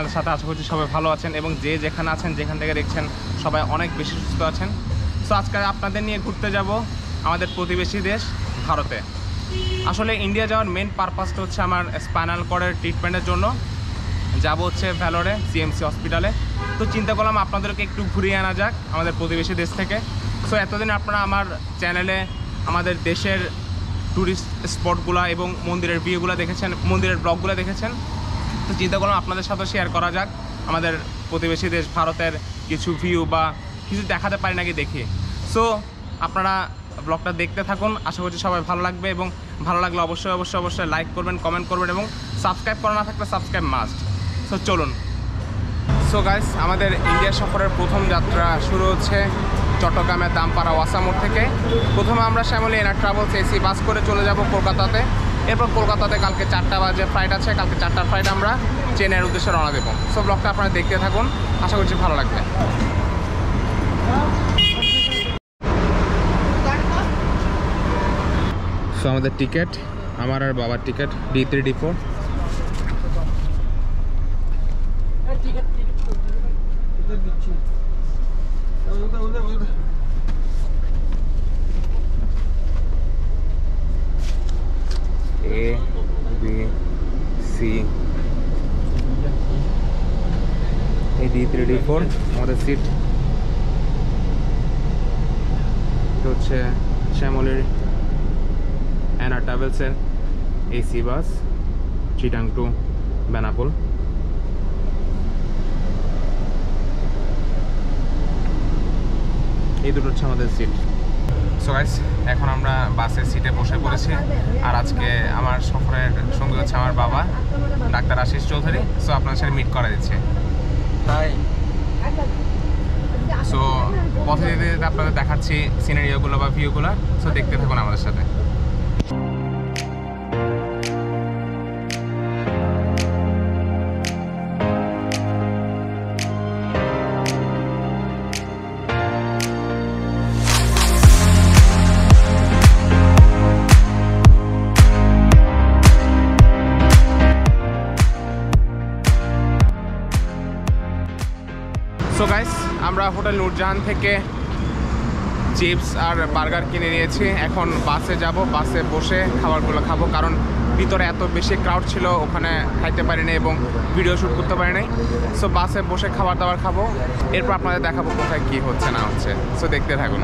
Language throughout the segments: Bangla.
আপনাদের সাথে আশা করছি সবাই ভালো আছেন এবং যে যেখানে আছেন, যেখান থেকে দেখছেন, সবাই অনেক বেশি সুস্থ আছেন। সো আজকে আপনাদের নিয়ে ঘুরতে যাব আমাদের প্রতিবেশী দেশ, ভারতে। আসলে ইন্ডিয়া যাওয়ার মেন পারপাসটা হচ্ছে আমার স্পাইনাল কর্ডের ট্রিটমেন্টের জন্য। যাব হচ্ছে ভ্যালোরে সিএমসি হসপিটালে তো চিন্তা করলাম আপনাদেরকে একটু ঘুরিয়ে আনা যাক আমাদের প্রতিবেশী দেশ থেকে। সো এতদিন আপনারা আমার চ্যানেলে আমাদের দেশের ট্যুরিস্ট স্পটগুলো এবং মন্দিরের ভিউগুলো দেখেছেন, মন্দিরের ব্লগগুলো দেখেছেন। তো চিন্তা করলাম আপনাদের সাথে শেয়ার করা যাক। আমাদের প্রতিবেশী দেশ ভারতের কিছু ভিউ বা কিছু দেখাতে পারি নাকি দেখি। সো আপনারা ব্লগটা দেখতে থাকুন। আশা করছি সবাই ভালো লাগবে এবং ভালো লাগলে অবশ্যই অবশ্যই অবশ্যই লাইক করবেন কমেন্ট করবেন এবং সাবস্ক্রাইব করা না থাকলে সাবস্ক্রাইব মাস্ট সো চলুন। সো গাইস আমাদের ইন্ডিয়া সফরের প্রথম যাত্রা শুরু হচ্ছে চট্টগ্রামের দামপাড়া ওয়াসামোড় থেকে। প্রথমে আমরা শ্যামলী এনার ট্রাভেলস এসি বাস করে চলে যাব কলকাতাতে। এরপর কলকাতাতে কালকে চারটা বাজে ফ্লাইট আছে, কালকে চারটার ফ্লাইট আমরা চেন্নাইয়ের উদ্দেশ্যে রওনা দেবো। সো ব্লগটা আপনারা দেখতে থাকুন, আশা করছি ভালো লাগবে। সো আমাদের টিকিট আমার আর বাবার ticket D three D four A B C এই ডি থ্রি ডি ফোর আমাদের সিট হচ্ছে শ্যামলের অ্যানা ট্রাভেলসের AC bus Chittagong to Benapole এই দুটো হচ্ছে আমাদের সিট সো গাইস এখন আমরা বাসের সিটে বসে পড়েছি। আর আজকে আমার সফরের সঙ্গী হচ্ছে আমার বাবা ডাক্তার আশিস চৌধুরী। সো আপনার সাথে মিট করা দিচ্ছে। সো পথে আপনাদের দেখাচ্ছি সিনারিওগুলো বা ভিউগুলো সো দেখতে থাকুন আমাদের সাথে। হোটেল নুরজাহান থেকে চিপস আর বার্গার কিনে নিয়েছি। এখন বাসে যাব, বাসে বসে খাবারগুলো খাব, কারণ ভিতরে এত বেশি ক্রাউড ছিল, ওখানে খাইতে পারিনি এবং ভিডিও শ্যুট করতে পারিনি। সো বাসে বসে খাবার দাবার খাব। এরপর আপনাদের দেখাবো কোথায় কী হচ্ছে, না হচ্ছে। সো দেখতে থাকুন।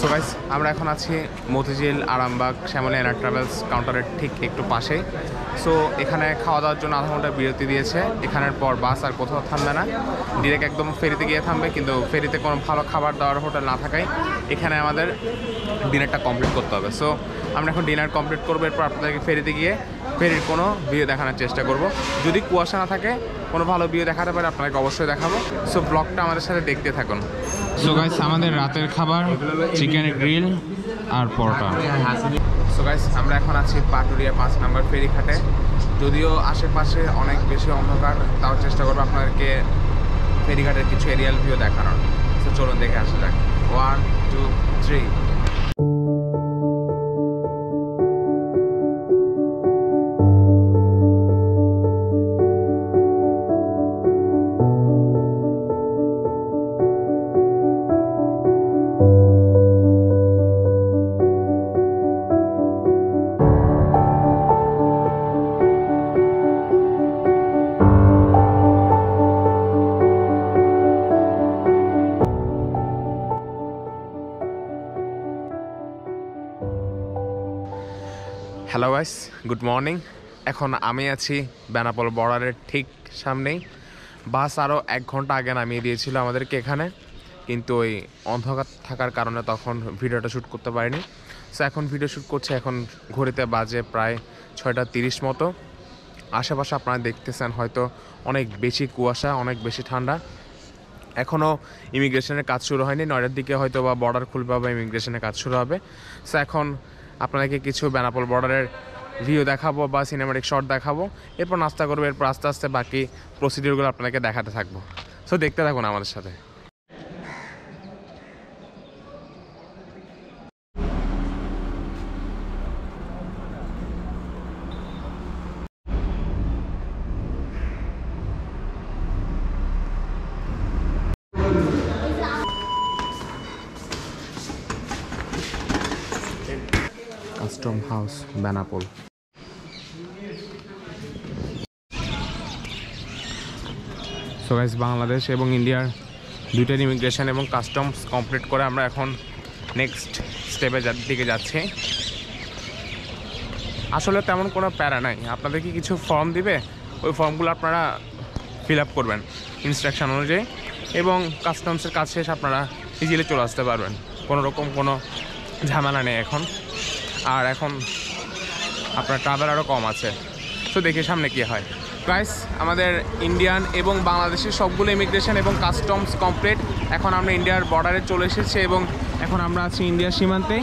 সো গাইস আমরা এখন আছি মতিঝিল, আরামবাগ, শ্যামলী এনার ট্রাভেলস কাউন্টারের ঠিক একটু পাশেই সো এখানে খাওয়া দাওয়ার জন্য আধা ঘণ্টা বিরতি দিয়েছে। এখানের পর বাস আর কোথাও থামবে না। ডিরেক্ট একদম ফেরিতে গিয়ে থামবে, কিন্তু ফেরিতে কোনো ভালো খাবার দাওয়ার হোটেল না থাকায় এখানে আমাদের ডিনারটা কমপ্লিট করতে হবে। সো আমরা এখন ডিনার কমপ্লিট করব, এরপর আপনাদেরকে ফেরিতে গিয়ে ফেরির কোনো ভিউ দেখানোর চেষ্টা করব। যদি কুয়াশা না থাকে কোনো ভালো ভিউ দেখাতে পারে আপনাকে অবশ্যই দেখাবো। সো ব্লগটা আমাদের সাথে দেখতে থাকুন। সো গাইস আমাদের রাতের খাবার চিকেন গ্রিল আর পরোটা। সো গাইস আমরা এখন আছি পাটুরিয়া পাঁচ নাম্বার ফেরিঘাটে যদিও আশেপাশে অনেক বেশি অন্ধকার তাও চেষ্টা করব আপনাদেরকে ফেরিঘাটের কিছু এরিয়াল ভিউ দেখানোর। সো চলুন দেখে আসা যাক। One two three guys good morning এখন আমি আছি বেনাপোল বর্ডারের ঠিক সামনেই। বাস আরও এক ঘণ্টা আগে নামিয়ে দিয়েছিল আমাদেরকে এখানে, কিন্তু ওই অন্ধকার থাকার কারণে তখন ভিডিওটা শ্যুট করতে পারিনি। সো এখন ভিডিও শ্যুট করছে, এখন ঘড়িতে বাজে প্রায় ছয়টা তিরিশ মতো। আশেপাশে আপনারা দেখতেছেন হয়তো অনেক বেশি কুয়াশা, অনেক বেশি ঠান্ডা। এখনও ইমিগ্রেশনের কাজ শুরু হয়নি, নয়টার দিকে হয়তো বা বর্ডার খুলবে বা ইমিগ্রেশনের কাজ শুরু হবে। সো এখন আপনাদেরকে কিছু বেনাপোল বর্ডারের ভিউ দেখাবো বা সিনেমাটিক শট দেখাবো। এরপর নাস্তা করব, এরপর আস্তে আস্তে বাকি প্রসিডিওরগুলো আপনাকে দেখাতে থাকব। সো দেখতে থাকুন আমাদের সাথে। Custom house Benapole so guys Bangladesh এবং ইন্ডিয়ার দুইটার ইমিগ্রেশন এবং কাস্টমস কমপ্লিট করে আমরা এখন নেক্সট স্টেপে দিকে যাচ্ছি। আসলে তেমন কোনো প্যারা নাই। আপনাদেরকে কিছু ফর্ম দিবে? ওই ফর্মগুলো আপনারা ফিল আপ করবেন ইনস্ট্রাকশন অনুযায়ী এবং কাস্টমসের কাজ শেষ আপনারা ইজিলি চলে আসতে পারবেন। কোনো রকম কোনো ঝামেলা নেই এখন। আর এখন আপনার ট্রাভেল আরও কম আছে। তো দেখি সামনে কী হয়। গাইস আমাদের ইন্ডিয়ান এবং বাংলাদেশের সবগুলো ইমিগ্রেশন এবং কাস্টমস কমপ্লিট এখন আমরা ইন্ডিয়ার বর্ডারে চলে এসেছি এবং এখন আমরা আছি ইন্ডিয়ার সীমান্তেই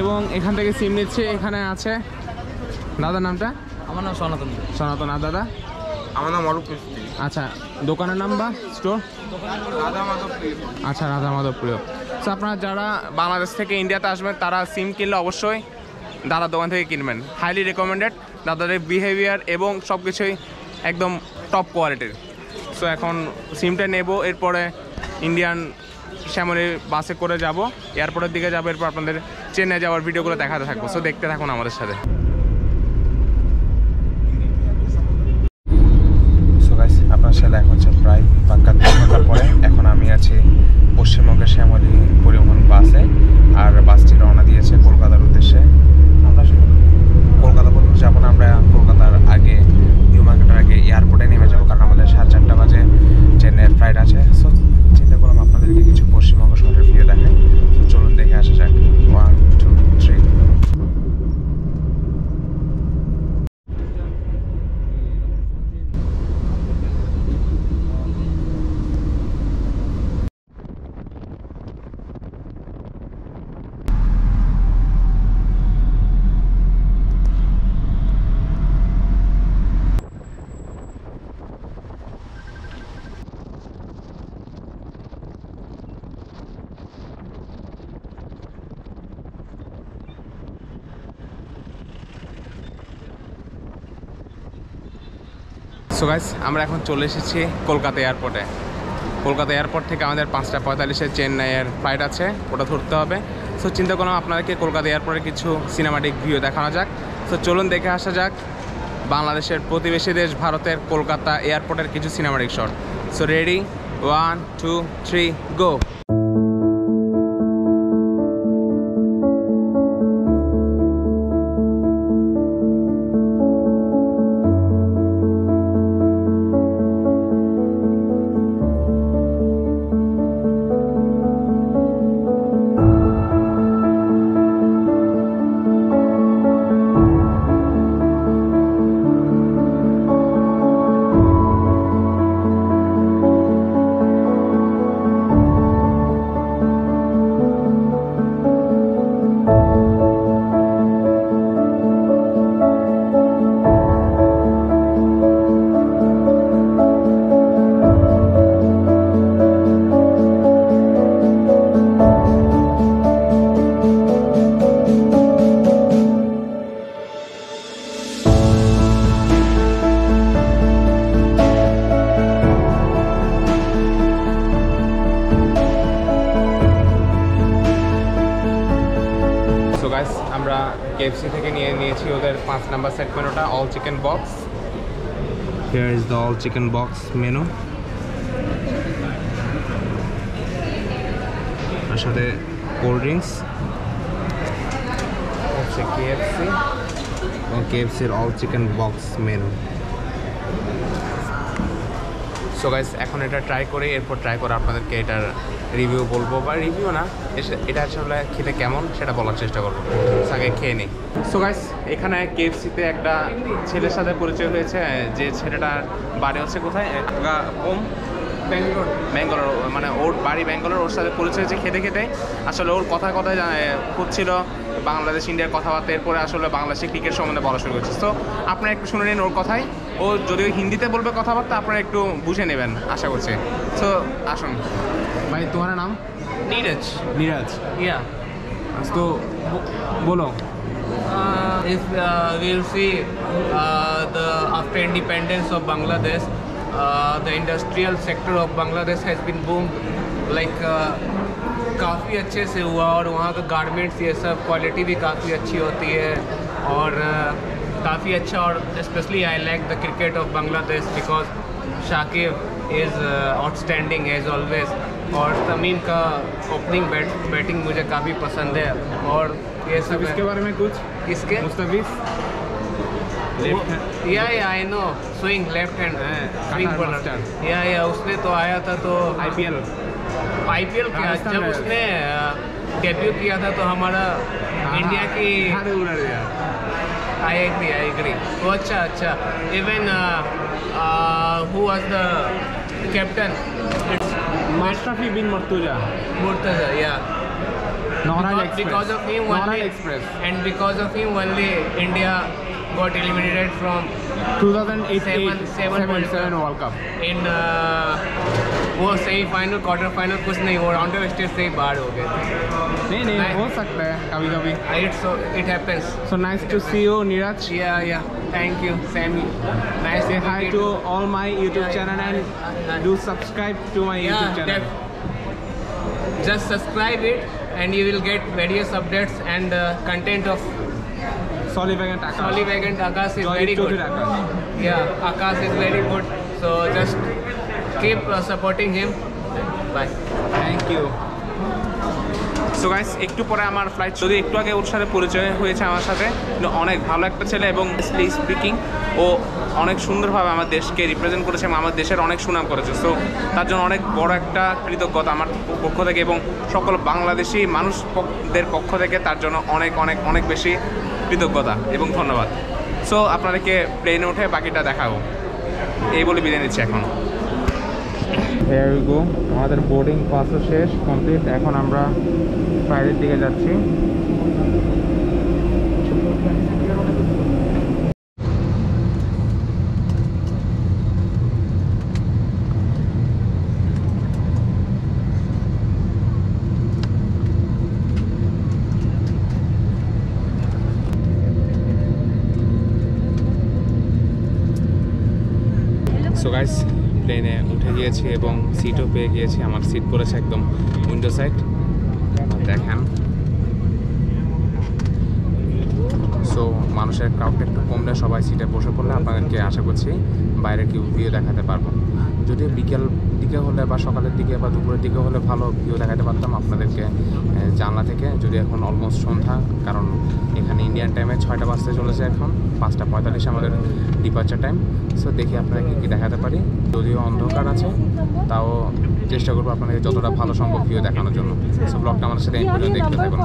এবং এখান থেকে সিম নিচ্ছে এখানে আছে। দাদার নামটা? আমার নাম সনাতন। সনাতন আর দাদা? আমার নাম অরূপ আচ্ছা দোকানের নাম বা স্টোর আচ্ছা রাধা মাধব প্রিয়। তো আপনারা যারা বাংলাদেশ থেকে ইন্ডিয়াতে আসবেন তারা সিম কিনলে অবশ্যই দাদার দোকান থেকে কিনবেন। হাইলি রেকমেন্ডেড দাদাদের বিহেভিয়ার এবং সব কিছুই একদম টপ কোয়ালিটির সো এখন সিমটা নেব, এরপরে ইন্ডিয়ান শ্যামলি বাসে করে যাব এয়ারপোর্টের দিকে যাব, এরপর আপনাদের চেন্নাই যাওয়ার ভিডিওগুলো দেখাতে থাকব। সো দেখতে থাকুন আমাদের সাথে সো গাইস আপনার সাথে দেখা হচ্ছে প্রায় পাক্কা দু ঘণ্টা পরে এখন আমি আছি পশ্চিমবঙ্গের শ্যামলী পরিবহন বাসে আর বাসটি রওনা দিয়েছে কলকাতার উদ্দেশ্যে আমরা আসলে কলকাতা পর্যন্ত যাব না আমরা কলকাতার আগে নিউ মার্কেটের আগে এয়ারপোর্টে নেমে যাব কারণ আমাদের সাড়ে চারটা বাজে চেন্নাইয়ের ফ্লাইট আছে সো চিন্তা করলাম আপনাদেরকে কিছু পশ্চিমবঙ্গ শহরের ভিউ দেখাই তো চলুন দেখে আসা যাক one two three so guys, আমরা এখন চলে এসেছি কলকাতা এয়ারপোর্টে। কলকাতা এয়ারপোর্ট থেকে আমাদের পাঁচটা পঁয়তাল্লিশে চেন্নাইয়ের ফ্লাইট আছে, ওটা ধরতে হবে। সো চিন্তা করলাম আপনাদেরকে কলকাতা এয়ারপোর্টে কিছু সিনেমাটিক ভিউ দেখানো যাক। সো চলুন দেখে আসা যাক, বাংলাদেশের প্রতিবেশী দেশ ভারতের কলকাতা এয়ারপোর্টের কিছু cinematic shot so ready one two three go KFC থেকে নিয়ে নিয়েছি ওদের পাঁচ নাম্বার সেট মেনুটা all chicken box here is the all chicken box menu তার সাথে কোল্ড ড্রিঙ্কস হচ্ছে কেএফসি এবং কেএফসির all chicken box menu so guys এখন এটা ট্রাই করে, এরপর ট্রাই করে আপনাদেরকে এটার রিভিউ বলব বা রিভিউ না এটা আসলে খেতে কেমন সেটা বলার চেষ্টা করব। আগে খেয়ে নিই। সো গাইস এখানে কেএফসিতে একটা ছেলের সাথে পরিচয় হয়েছে যে ছেলেটার বাড়ি হচ্ছে কোথায়? কম? ব্যাঙ্গালোর। ব্যাঙ্গালোর মানে ওর বাড়ি ব্যাঙ্গালোর ওর সাথে পরিচয় হয়েছে খেতে খেতে। আসলে ওর কথা কথায় হচ্ছিল বাংলাদেশ ইন্ডিয়ার কথাবার্তা এরপরে আসলে বাংলাদেশে ক্রিকেট সম্বন্ধে বলা শুরু করছে। তো আপনারা একটু শুনে নিন ওর কথাই ও যদিও হিন্দিতে বলবে কথাবার্তা আপনারা একটু বুঝে নেবেন আশা করছি। তো আসুন। भाई तुम्हारा नाम? नीरज। नीरज। या तो बोलो। If if see the after independence of Bangladesh the industrial sector of Bangladesh has been boom like काफ़ी अच्छे से हुआ और वहाँ का गारमेंट्स ये सब क्वालिटी भी काफ़ी अच्छी होती है। और uh, काफ़ी अच्छा और specially I like the cricket of Bangladesh because Shakib is outstanding as always और तमीम का ओपनिंग बैट बैटिंग मुझे काफ़ी पसंद है और ये सब इसके बारे में कुछ? इसके Mustafiz. Yeah yeah I know swing left hand swing bowler yeah yeah उसने तो आया था तो आईपीएल आईपीएल किया। जब उसने डेब्यू किया था तो हमारा हाँ, इंडिया की हारे उड़ा दिया आई एग्री आई एग्री वो अच्छा अच्छा. Uh, even who was the captain Mastrafi bin Murtaza. Murtaza, yeah. Noraj because, Express. Because of him, only, Express. And because of him, only India got eliminated from 2008 Seven- seven World Cup. 7 world cup in uh, वो सेमीफाइनल क्वार्टर फाइनल कुछ नहीं वो राउंड ऑफ़ स्टेज से ही बाहर हो गए नहीं नहीं। हो सकता है कभी कभी it's it happens so nice to see you Neeraj yeah yeah thank you Sammy nice say hi to all my youtube channel and do subscribe to my youtube channel just subscribe it and you will get various updates and uh, content of Solivagan Taka Solivag and Akash is Jolly very good. Akash. Yeah, Akash is very good. So just keep uh, supporting him. Bye. Thank you so guys একটু পরে আমার ফ্লাইট যদি একটু আগে ওর সাথে পরিচয় হয়েছে আমার সাথে অনেক ভালো একটা ছেলে এবং স্পিকিং ও অনেক সুন্দরভাবে আমার দেশকে রিপ্রেজেন্ট করেছে এবং আমার দেশের অনেক সুনাম করেছে সো তার জন্য অনেক বড় একটা কৃতজ্ঞতা আমার পক্ষ থেকে এবং সকল বাংলাদেশি মানুষদের পক্ষ থেকে তার জন্য অনেক অনেক অনেক বেশি কৃতজ্ঞতা এবং ধন্যবাদ। সো আপনাদেরকে প্লেনে উঠে বাকিটা দেখাবো। এই বলে বিদায় নিচ্ছি এখন। গো আমাদের বোর্ডিং পাসও শেষ কমপ্লিট এখন আমরা ফ্লাইটের দিকে যাচ্ছি। সো গাইস প্লেনে উঠে গিয়েছি এবং সিটও পেয়ে গিয়েছি। আমার সিট পড়েছে একদম উইন্ডো সাইড দেখেন। সো মানুষের ক্রাউডটা একটু কমলে সবাই সিটে বসে পড়লে আপনাদেরকে আশা করছি বাইরে কেউ ভিউ দেখাতে পারব যদি বিকেল দিকে হলে বা সকালের দিকে বা দুপুরের দিকে হলে ভালো ভিউ দেখাতে পারতাম আপনাদেরকে জানলা থেকে। যদি এখন অলমোস্ট সন্ধ্যা, কারণ এখানে ইন্ডিয়ান টাইমে ছয়টা বাজতে চলেছে এখন, পাঁচটা পঁয়তাল্লিশ আমাদের ডিপার্চার টাইম সো দেখি আপনাদেরকে কী দেখাতে পারি। যদিও অন্ধকার আছে, তাও চেষ্টা করব আপনাদেরকে যতটা ভালো সম্ভব ভিউ দেখানোর জন্য। সো ব্লগটা আমাদের সাথে দেখতে থাকুন।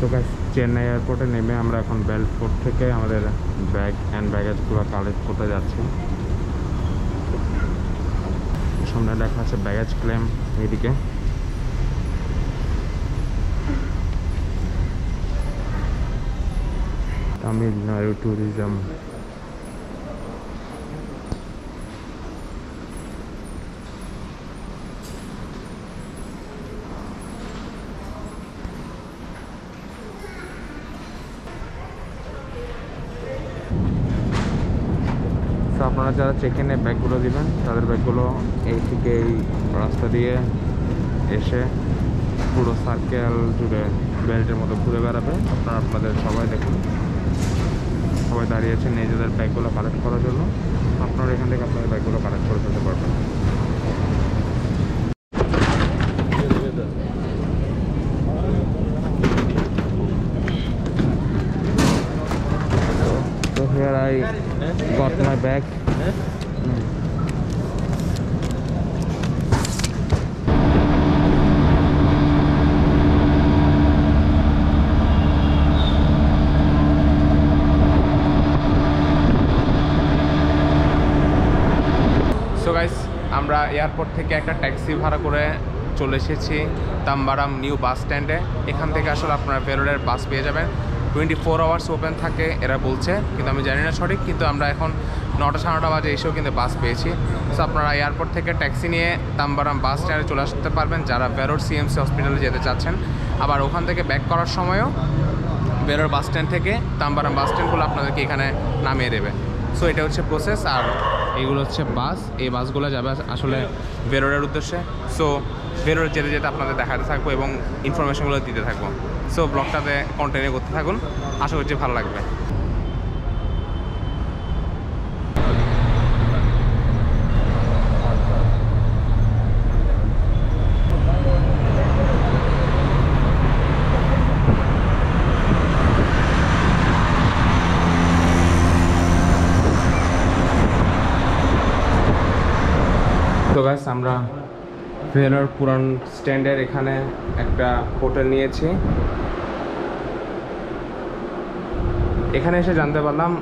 তো গাছ চেন্নাই এয়ারপোর্টে নেমে আমরা এখন বেলফোর্ট থেকে আমাদের ব্যাগ অ্যান্ড ব্যাগেজগুলো কালেক্ট করতে যাচ্ছি। সামনে দেখা আছে ব্যাগেজ ক্লেম এইদিকে। তামিলনাড়ু ট্যুরিজম আপনারা যারা চেক ইনে ব্যাগগুলো দিবেন, তাদের ব্যাগগুলো এই থেকে এই রাস্তা দিয়ে এসে পুরো সার্কেল জুড়ে বেল্টের মতো ঘুরে বেড়াবে। আপনারা আপনাদের সবাই দেখুন। সবাই দাঁড়িয়েছেন নিজেদের ব্যাগগুলো কালেক্ট করার জন্য। আপনারা এখান থেকে আপনাদের ব্যাগগুলো কালেক্ট করে ফেলতে পারবেন। back. সো গাইস আমরা এয়ারপোর্ট থেকে একটা ট্যাক্সি ভাড়া করে চলে এসেছি তাম্বারাম নিউ বাস স্ট্যান্ডে এখান থেকে আসলে আপনারা ফেরোডের বাস পেয়ে যাবেন টোয়েন্টি ফোর আওয়ার্স ওপেন থাকে, এরা বলছে, কিন্তু আমি জানি না সঠিক, কিন্তু আমরা এখন নটা সাড়ে নটা বাজে এসেও কিন্তু বাস পেয়েছি। সো আপনারা এয়ারপোর্ট থেকে ট্যাক্সি নিয়ে তাম্বারাম বাস স্ট্যান্ডে চলে আসতে পারবেন, যারা ভেলোর সিএমসি হসপিটালে যেতে চাচ্ছেন। আবার ওখান থেকে ব্যাক করার সময়ও বেরোর বাস স্ট্যান্ড থেকে তাম্বারাম বাস স্ট্যান্ডগুলো আপনাদেরকে এখানে নামিয়ে দেবে। সো এটা হচ্ছে প্রসেস আর এইগুলো হচ্ছে বাস এই বাসগুলো যাবে আসলে বেরোরের উদ্দেশ্যে। সো বেরোরে যেতে যেতে আপনাদের দেখাতে থাকব এবং ইনফরমেশনগুলো দিতে থাকব। সো ব্লগটাতে কন্টিনিউ করতে থাকুন। আশা করছি ভালো লাগবে। গাইস আমরা ভেলোর পুরান স্ট্যান্ডের এখানে একটা হোটেল নিয়েছি। এখানে এসে জানতে পারলাম,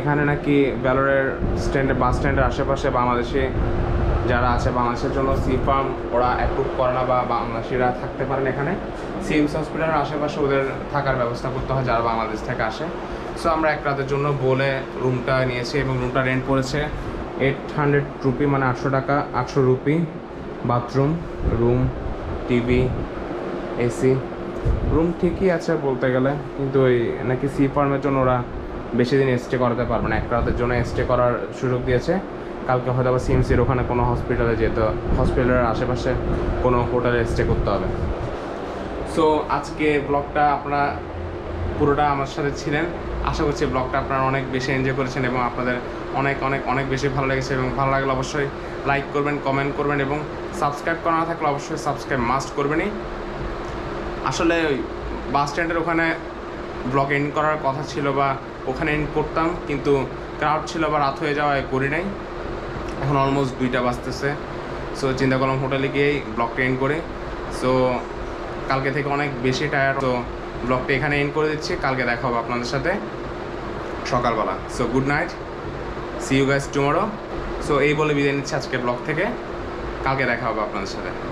এখানে নাকি ভেলোরের স্ট্যান্ডে, বাস স্ট্যান্ডের আশেপাশে বাংলাদেশে যারা আছে, বাংলাদেশের জন্য সি ফার্ম, ওরা অ্যাপ্রুভ করে না বা বাংলাদেশিরা থাকতে পারেন এখানে। সিএমসি হসপিটালের আশেপাশে ওদের থাকার ব্যবস্থা করতে হয়, যারা বাংলাদেশ থেকে আসে। সো আমরা এক রাতের জন্য বলে রুমটা নিয়েছি এবং রুমটা রেন্ট পড়েছে এইট হান্ড্রেড রুপি মানে আটশো টাকা, আটশো rupee bathroom room TV AC room ঠিকই আছে বলতে গেলে, কিন্তু ওই নাকি সি ফার্মের জন্য ওরা বেশি দিন স্টে করাতে পারবে না। এক রাতের জন্য স্টে করার সুযোগ দিয়েছে। কালকে হয়তো আবার সিএমসির ওখানে কোনো হসপিটালে যেতে হসপিটালের আশেপাশে কোনো হোটেলে স্টে করতে হবে। সো আজকে ব্লগটা আপনারা পুরোটা আমার সাথে ছিলেন। আশা করছি ব্লগটা আপনারা অনেক বেশি এনজয় করেছেন এবং আপনাদের অনেক অনেক অনেক বেশি ভালো লেগেছে এবং ভালো লাগলে অবশ্যই লাইক করবেন কমেন্ট করবেন এবং সাবস্ক্রাইব করা না থাকলে অবশ্যই সাবস্ক্রাইব মাস্ট করবেনই। আসলে ওই বাস স্ট্যান্ডের ওখানে ব্লগ এন্ড করার কথা ছিল বা ওখানে এন্ড করতাম, কিন্তু ক্রাউড ছিল বা রাত হয়ে যাওয়ায় করি নাই। এখন অলমোস্ট দুইটা বাজতেছে। সো চিন্তা করলাম হোটেলে গিয়েই ব্লগটা এন্ড করে। সো কালকে থেকে অনেক বেশি টায়ার তো ব্লগটা এখানে এন্ড করে দিচ্ছি। কালকে দেখা হবে আপনাদের সাথে। সকালবেলা। So good night see you guys tomorrow so এই বলে বিদায় নিচ্ছি আজকের ব্লগ থেকে। কালকে দেখা হবে আপনাদের সাথে।